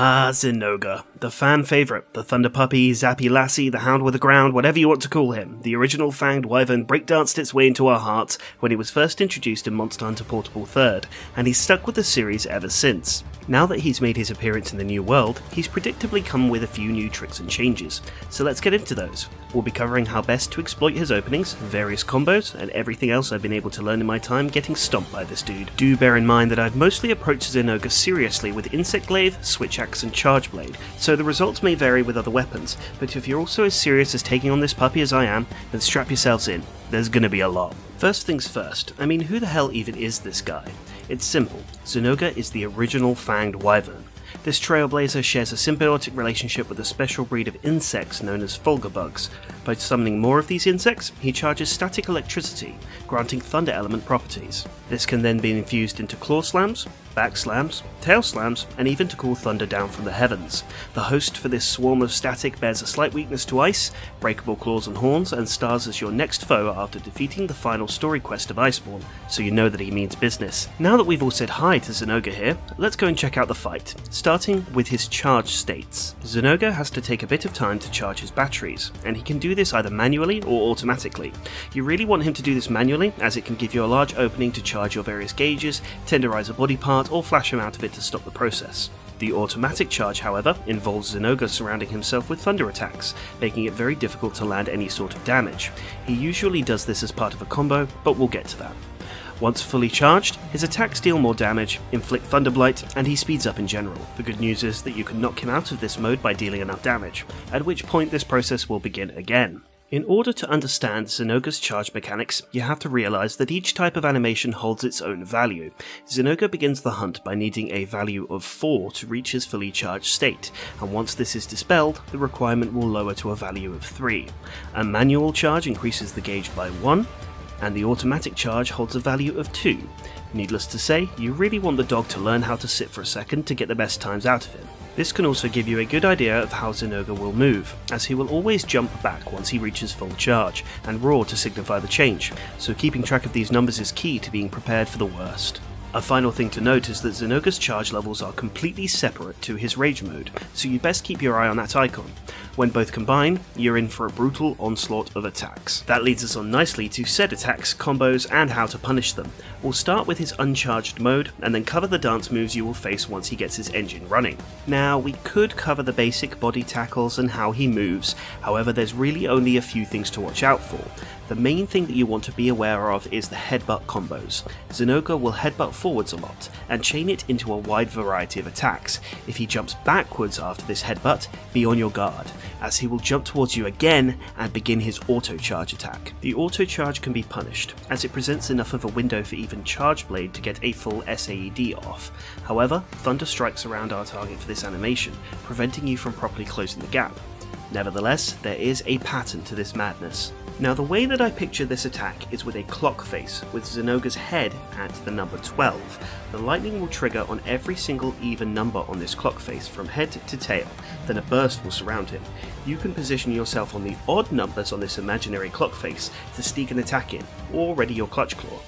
Ah, Zinogre, the fan favourite, the Thunder Puppy, Zappy Lassie, the Hound with the Ground, whatever you want to call him, the original Fanged Wyvern breakdanced its way into our hearts when he was first introduced in Monster Hunter Portable 3rd, and he's stuck with the series ever since. Now that he's made his appearance in the new world, he's predictably come with a few new tricks and changes, so let's get into those. We'll be covering how best to exploit his openings, various combos, and everything else I've been able to learn in my time getting stomped by this dude. Do bear in mind that I've mostly approached Zinogre seriously with Insect Glaive, Switch Axe, and Charge Blade, so the results may vary with other weapons, but if you're also as serious as taking on this puppy as I am, then strap yourselves in. There's gonna be a lot. First things first, I mean, who the hell even is this guy? It's simple. Zinogre is the original Fanged Wyvern. This trailblazer shares a symbiotic relationship with a special breed of insects known as Fulgurbugs. By summoning more of these insects, he charges static electricity, granting thunder element properties. This can then be infused into claw slams, back slams, tail slams, and even to call thunder down from the heavens. The host for this swarm of static bears a slight weakness to ice, breakable claws and horns, and stars as your next foe after defeating the final story quest of Iceborne, so you know that he means business. Now that we've all said hi to Zinogre here, let's go and check out the fight, starting with his charge states. Zinogre has to take a bit of time to charge his batteries, and he can do this either manually or automatically. You really want him to do this manually, as it can give you a large opening to charge your various gauges, tenderize a body part, or flash him out of it to stop the process. The automatic charge, however, involves Zinogre surrounding himself with thunder attacks, making it very difficult to land any sort of damage. He usually does this as part of a combo, but we'll get to that. Once fully charged, his attacks deal more damage, inflict Thunderblight, and he speeds up in general. The good news is that you can knock him out of this mode by dealing enough damage, at which point this process will begin again. In order to understand Zinogre's charge mechanics, you have to realize that each type of animation holds its own value. Zinogre begins the hunt by needing a value of 4 to reach his fully charged state, and once this is dispelled, the requirement will lower to a value of 3. A manual charge increases the gauge by 1, and the automatic charge holds a value of 2. Needless to say, you really want the dog to learn how to sit for a second to get the best times out of him. This can also give you a good idea of how Zinogre will move, as he will always jump back once he reaches full charge, and roar to signify the change, so keeping track of these numbers is key to being prepared for the worst. A final thing to note is that Zinogre's charge levels are completely separate to his rage mode, so you best keep your eye on that icon. When both combine, you're in for a brutal onslaught of attacks. That leads us on nicely to said attacks, combos, and how to punish them. We'll start with his uncharged mode, and then cover the dance moves you will face once he gets his engine running. Now, we could cover the basic body tackles and how he moves, however there's really only a few things to watch out for. The main thing that you want to be aware of is the headbutt combos. Zinogre will headbutt forwards a lot, and chain it into a wide variety of attacks. If he jumps backwards after this headbutt, be on your guard, as he will jump towards you again and begin his auto charge attack. The auto charge can be punished, as it presents enough of a window for even Charge Blade to get a full SAED off. However, Thunder strikes around our target for this animation, preventing you from properly closing the gap. Nevertheless, there is a pattern to this madness. Now the way that I picture this attack is with a clock face, with Zinogre's head at the number 12. The lightning will trigger on every single even number on this clock face from head to tail, then a burst will surround him. You can position yourself on the odd numbers on this imaginary clock face to sneak an attack in, or ready your clutch claw.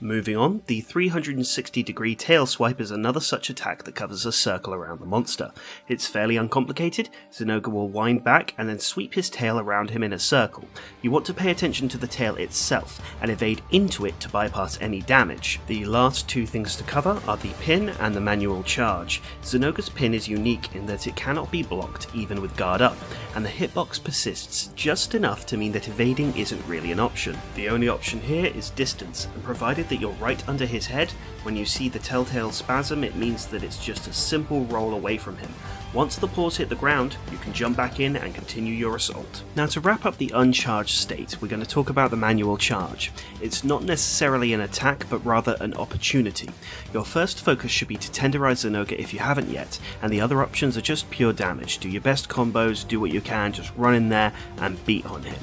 Moving on, the 360 degree tail swipe is another such attack that covers a circle around the monster. It's fairly uncomplicated, Zinogre will wind back and then sweep his tail around him in a circle. You want to pay attention to the tail itself and evade into it to bypass any damage. The last two things to cover are the pin and the manual charge. Zinogre's pin is unique in that it cannot be blocked even with guard up, and the hitbox persists just enough to mean that evading isn't really an option. The only option here is distance, and provided that you're right under his head, when you see the telltale spasm, it means that it's just a simple roll away from him. Once the paws hit the ground, you can jump back in and continue your assault. Now, to wrap up the uncharged state, we're going to talk about the manual charge. It's not necessarily an attack, but rather an opportunity. Your first focus should be to tenderize Zinogre if you haven't yet, and the other options are just pure damage. Do your best combos, do what you can, just run in there and beat on him.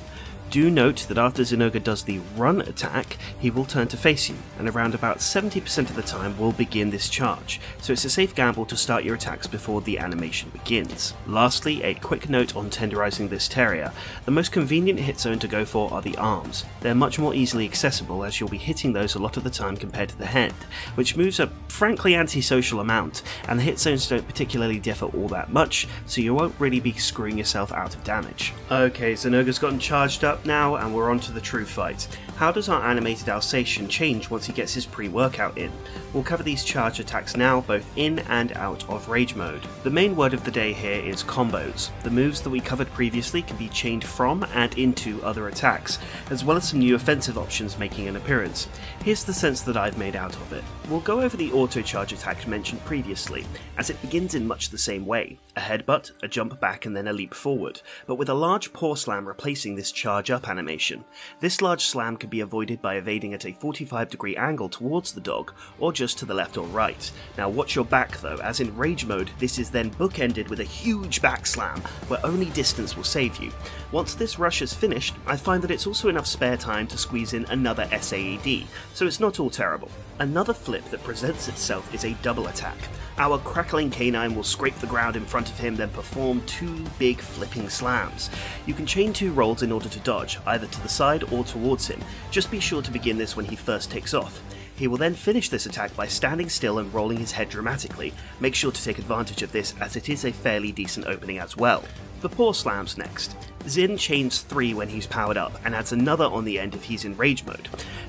Do note that after Zinogre does the run attack, he will turn to face you, and around about 70% of the time will begin this charge, so it's a safe gamble to start your attacks before the animation begins. Lastly, a quick note on tenderizing this terrier. The most convenient hit zone to go for are the arms. They're much more easily accessible as you'll be hitting those a lot of the time compared to the head, which moves a frankly antisocial amount, and the hit zones don't particularly differ all that much, so you won't really be screwing yourself out of damage. Okay, Zinogre's gotten charged up now, and we're on to the true fight. How does our animated Alsatian change once he gets his pre-workout in? We'll cover these charge attacks now, both in and out of Rage mode. The main word of the day here is combos. The moves that we covered previously can be chained from and into other attacks, as well as some new offensive options making an appearance. Here's the sense that I've made out of it. We'll go over the auto charge attack mentioned previously, as it begins in much the same way a headbutt, a jump back, and then a leap forward, but with a large paw slam replacing this charge up animation. This large slam can be avoided by evading at a 45 degree angle towards the dog, or just to the left or right. Now watch your back though, as in rage mode, this is then bookended with a huge back slam, where only distance will save you. Once this rush is finished, I find that it's also enough spare time to squeeze in another SAED, so it's not all terrible. Another flip that presents itself is a double attack. Our crackling canine will scrape the ground in front of him, then perform two big flipping slams. You can chain two rolls in order to dodge, either to the side or towards him. Just be sure to begin this when he first takes off. He will then finish this attack by standing still and rolling his head dramatically. Make sure to take advantage of this as it is a fairly decent opening as well. The paw slams next. Zin chains 3 when he's powered up, and adds another on the end if he's in rage mode.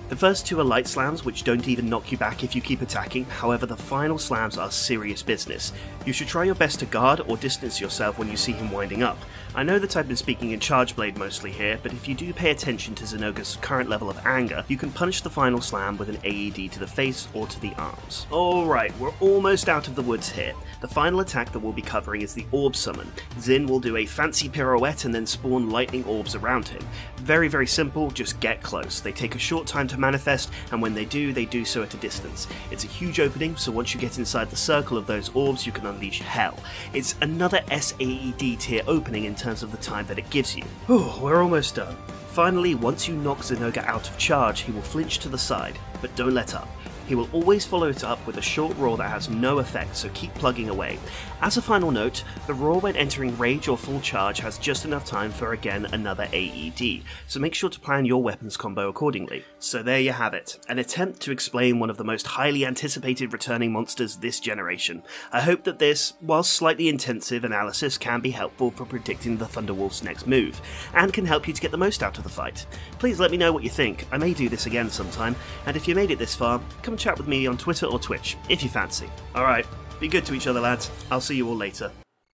The first two are light slams, which don't even knock you back if you keep attacking, however, the final slams are serious business. You should try your best to guard or distance yourself when you see him winding up. I know that I've been speaking in Charge Blade mostly here, but if you do pay attention to Zinogre's current level of anger, you can punish the final slam with an AED to the face or to the arms. Alright, we're almost out of the woods here. The final attack that we'll be covering is the Orb Summon. Zin will do a fancy pirouette and then spawn lightning orbs around him. Very, very simple, just get close. They take a short time to manifest, and when they do, they do so at a distance. It's a huge opening, so once you get inside the circle of those orbs, you can unleash hell. It's another SAED tier opening in terms of the time that it gives you. Whew, we're almost done. Finally, once you knock Zinogre out of charge, he will flinch to the side, but don't let up. He will always follow it up with a short roar that has no effect, so keep plugging away. As a final note, the roar when entering rage or full charge has just enough time for again another AED, so make sure to plan your weapons combo accordingly. So there you have it, an attempt to explain one of the most highly anticipated returning monsters this generation. I hope that this, while slightly intensive analysis can be helpful for predicting the Thunderwolf's next move, and can help you to get the most out of the fight. Please let me know what you think, I may do this again sometime, and if you made it this far, come chat with me on Twitter or Twitch, if you fancy. Alright, be good to each other, lads. I'll see you all later.